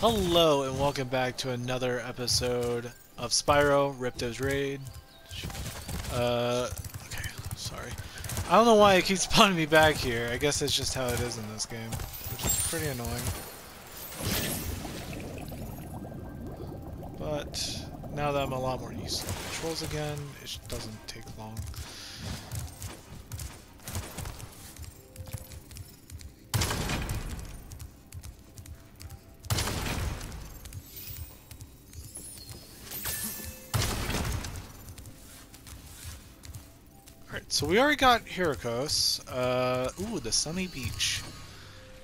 Hello and welcome back to another episode of Spyro Ripto's Rage. Uh, okay, sorry. I don't know why it keeps spawning me back here. I guess it's just how it is in this game, which is pretty annoying. But now that I'm a lot more used to the controls again, it doesn't take long. So we already got Hurricos. Uh, ooh, the sunny beach.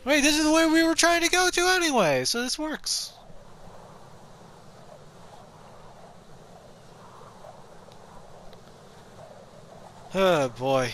Wait, this is the way we were trying to go to anyway, so this works. Oh boy.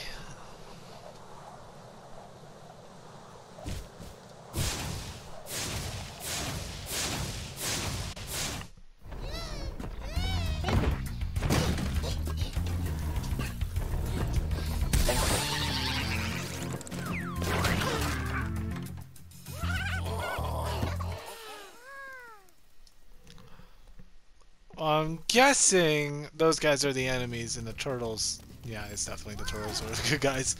I'm guessing those guys are the enemies and the turtles. Yeah, it's definitely the turtles are the good guys.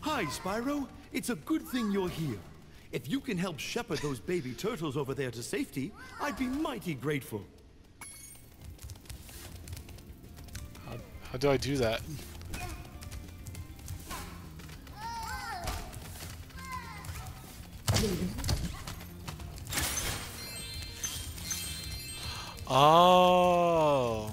Hi, Spyro. It's a good thing you're here. If you can help shepherd those baby turtles over there to safety, I'd be mighty grateful. How, how do I do that? Oh.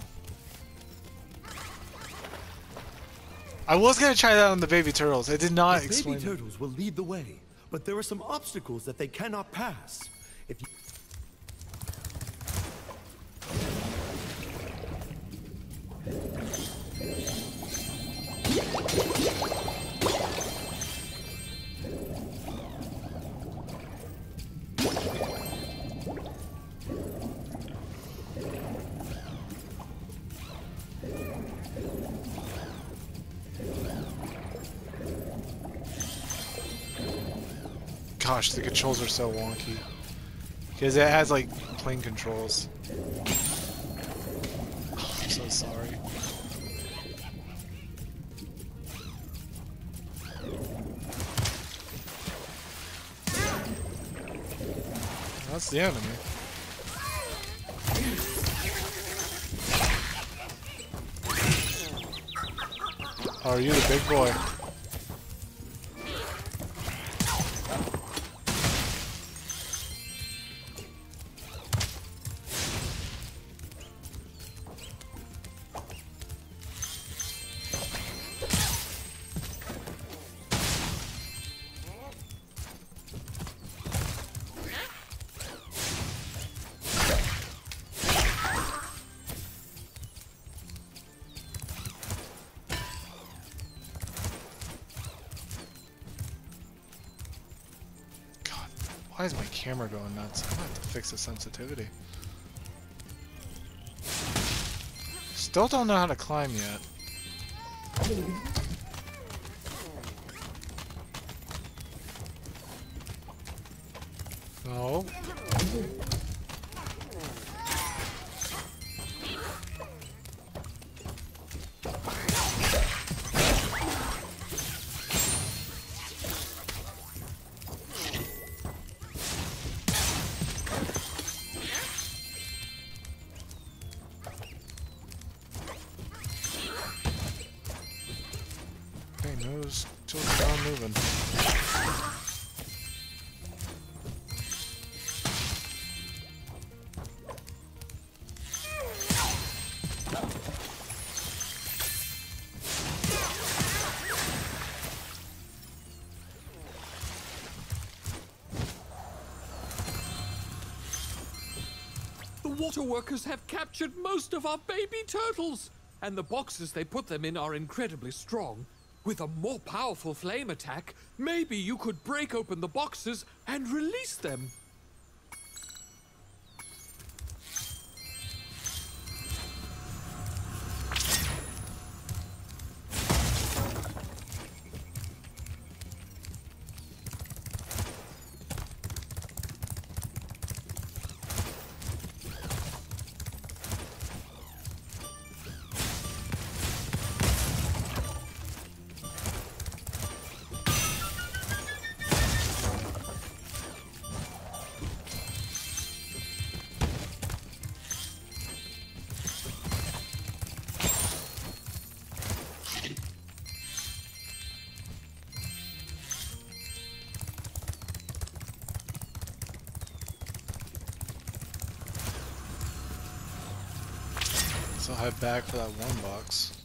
I was gonna try that on the baby turtles. I did not the explain. baby turtles will lead the way, but there are some obstacles that they cannot pass. If you... Gosh, the controls are so wonky. Because it has like plane controls. Oh, I'm so sorry. That's the enemy. Are you the big boy? Why is my camera going nuts? I'm gonna have to fix the sensitivity. Still don't know how to climb yet. No. Water workers have captured most of our baby turtles, and the boxes they put them in are incredibly strong. With a more powerful flame attack, maybe you could break open the boxes and release them. I'll head back for that one box.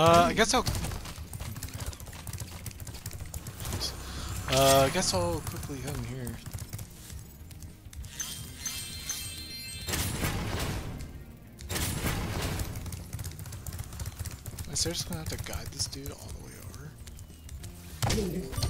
Uh, I guess I'll... Uh, I guess I'll quickly in here. Am I seriously gonna have to guide this dude all the way over?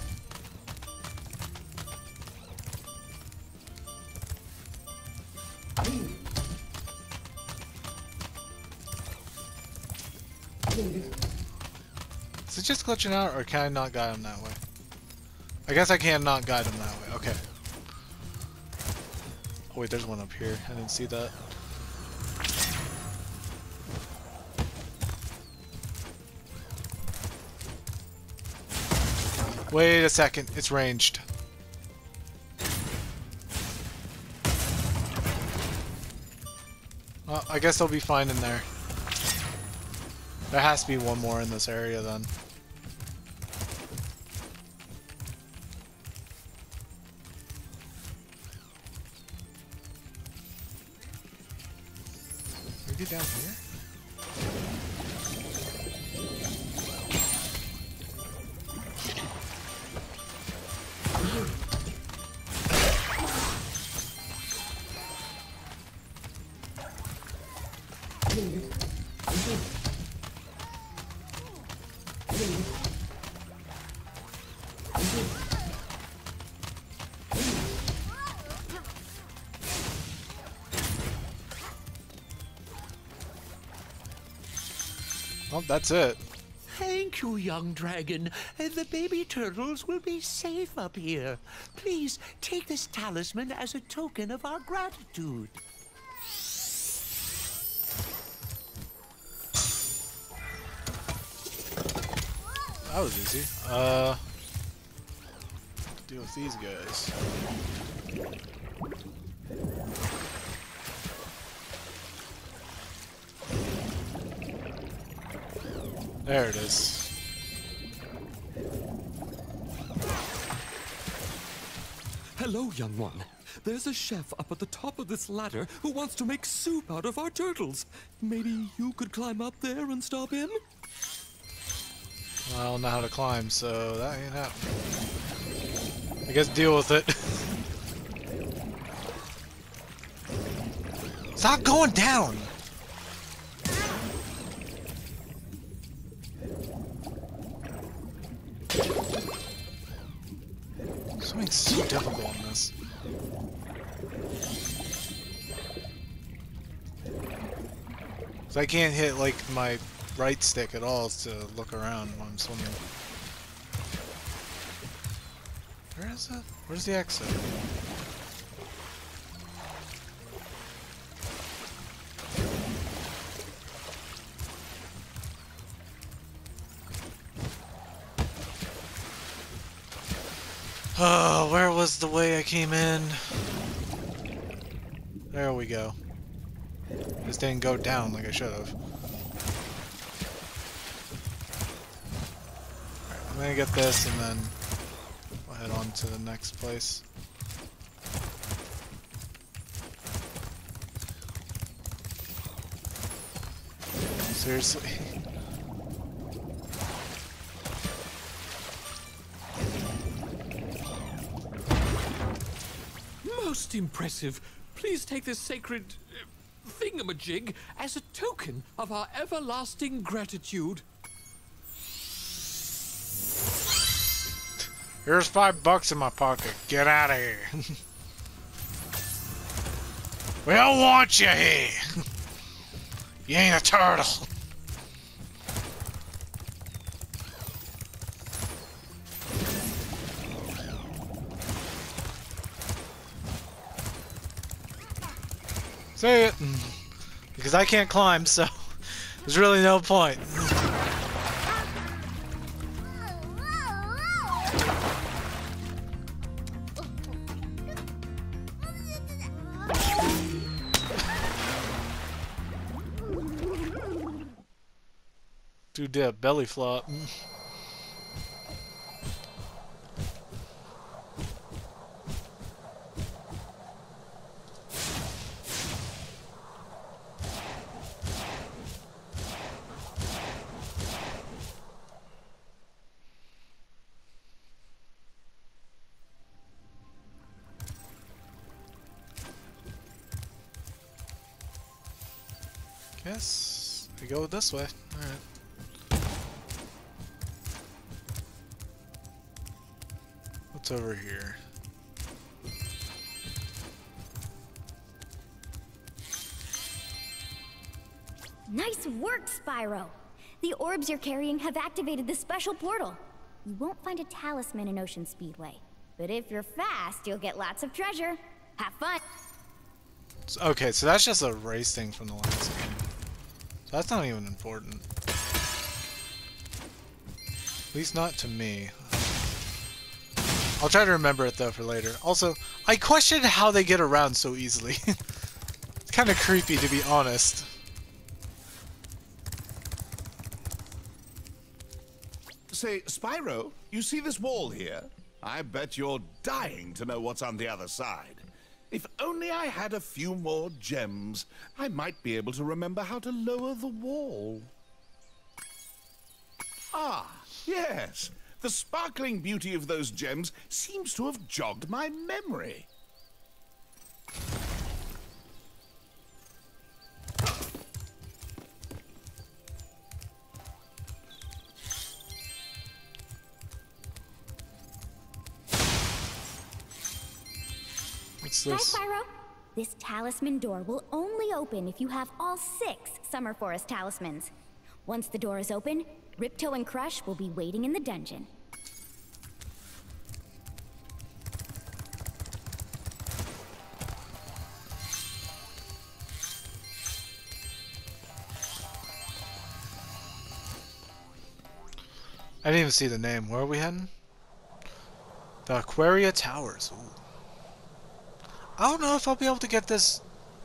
Just glitching out, or can I not guide him that way? I guess I can not guide him that way. Okay. Oh wait, there's one up here. I didn't see that. Wait a second. It's ranged. Well, I guess I'll be fine in there. There has to be one more in this area then. Maybe down here? Well, that's it. Thank you, young dragon. The baby turtles will be safe up here. Please take this talisman as a token of our gratitude. That was easy. Uh, deal with these guys. There it is. Hello, young one. There's a chef up at the top of this ladder who wants to make soup out of our turtles. Maybe you could climb up there and stop him? I don't know how to climb, so that ain't happening. I guess deal with it. Stop going down! Something's so difficult in this. So I can't hit like my right stick at all to look around when I'm swimming. Where is it? Where's the exit? Came in? There we go. Just didn't go down like I should have. I'm gonna get this and then we'll head on to the next place. Seriously? Most impressive. Please take this sacred uh, thingamajig as a token of our everlasting gratitude. Here's five bucks in my pocket. Get out of here. we don't want you here. you ain't a turtle. Say it! Because I can't climb, so there's really no point. Dude dip, belly flop. Guess I go this way. Alright. What's over here? Nice work, Spyro! The orbs you're carrying have activated the special portal. You won't find a talisman in Ocean Speedway. But if you're fast, you'll get lots of treasure. Have fun! Okay, so that's just a race thing from the last that's not even important. At least not to me. I'll try to remember it though for later. Also, I question how they get around so easily. it's kind of creepy to be honest. Say, Spyro, you see this wall here? I bet you're dying to know what's on the other side. If only I had a few more gems, I might be able to remember how to lower the wall. Ah, yes. The sparkling beauty of those gems seems to have jogged my memory. What's Hi, this? Spyro! This talisman door will only open if you have all six Summer Forest talismans. Once the door is open, Ripto and Crush will be waiting in the dungeon. I didn't even see the name. Where are we heading? The Aquaria Towers. Ooh. I don't know if I'll be able to get this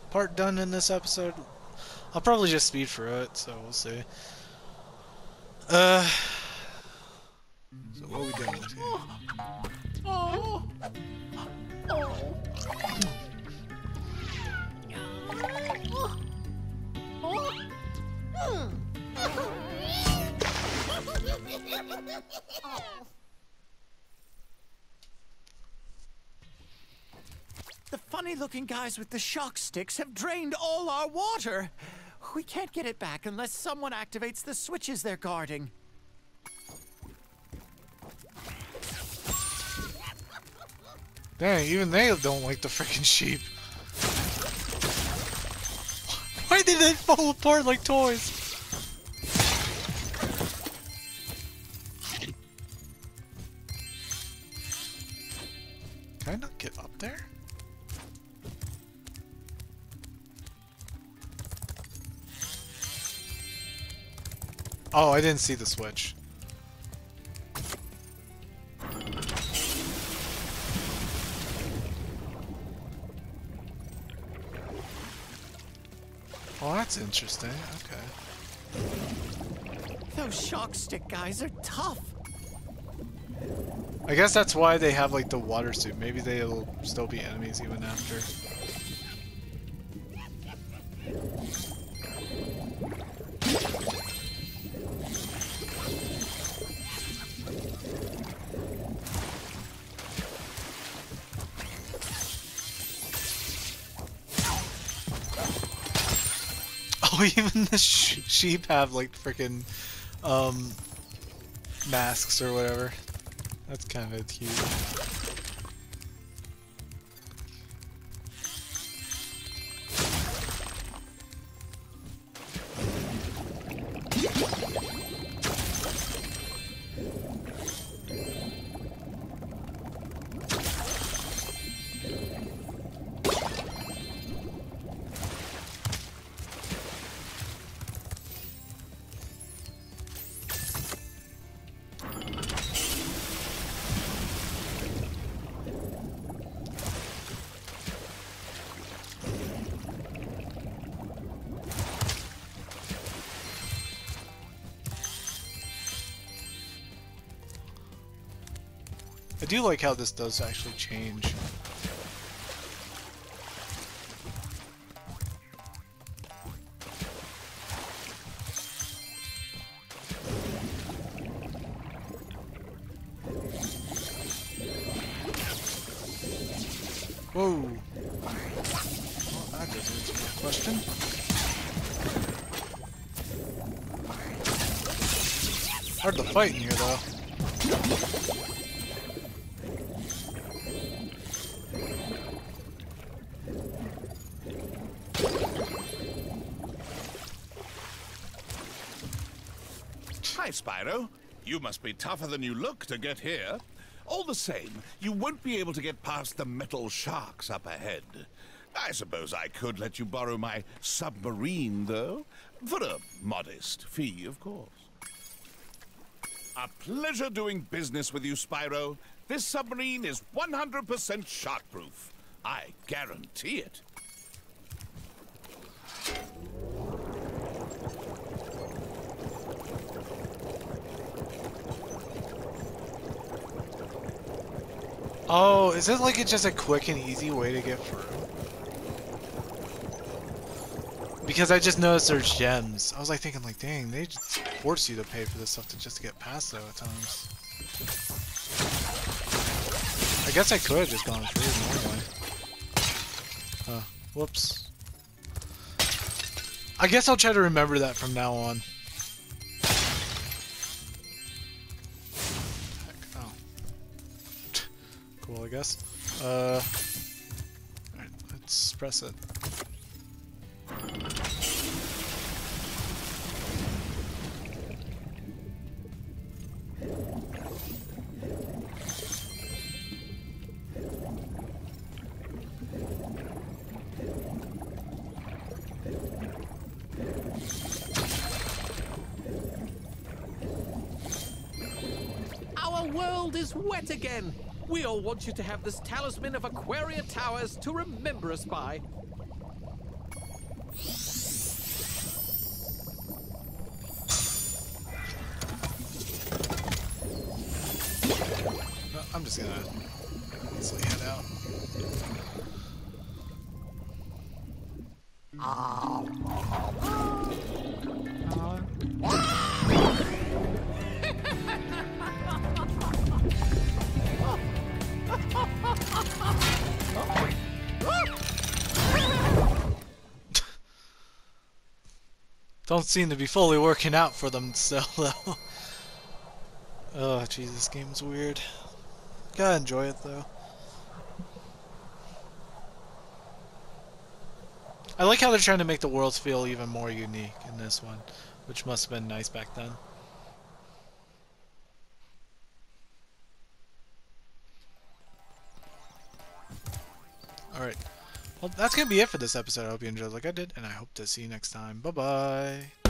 part done in this episode. I'll probably just speed through it, so we'll see. Uh. So what are we doing with here? The funny looking guys with the shock sticks have drained all our water. We can't get it back unless someone activates the switches they're guarding. Dang, even they don't like the freaking sheep. Why did they fall apart like toys? Can I not get Oh, I didn't see the switch. Oh, that's interesting. Okay. Those shock stick guys are tough. I guess that's why they have like the water suit. Maybe they'll still be enemies even after. Even the sh sheep have like freaking um, masks or whatever. That's kind of cute. I do like how this does actually change. Whoa. Question. Hard to fight Hi, Spyro. You must be tougher than you look to get here. All the same, you won't be able to get past the metal sharks up ahead. I suppose I could let you borrow my submarine, though. For a modest fee, of course. A pleasure doing business with you, Spyro. This submarine is 100% shark-proof. I guarantee it. Oh, is this like it's just a quick and easy way to get through? Because I just noticed there's gems. I was like thinking like, dang, they force you to pay for this stuff to just get past though at times. I guess I could have just gone through normally. Huh. Whoops. I guess I'll try to remember that from now on. Cool, I guess. Uh, let's press it. Our world is wet again. We all want you to have this talisman of Aquaria Towers to remember us by. Uh, I'm just gonna easily head out. Ah. Don't seem to be fully working out for them still, though. Oh, jeez, this game's weird. Gotta enjoy it, though. I like how they're trying to make the worlds feel even more unique in this one, which must have been nice back then. Well, that's gonna be it for this episode. I hope you enjoyed like I did, and I hope to see you next time. Bye-bye.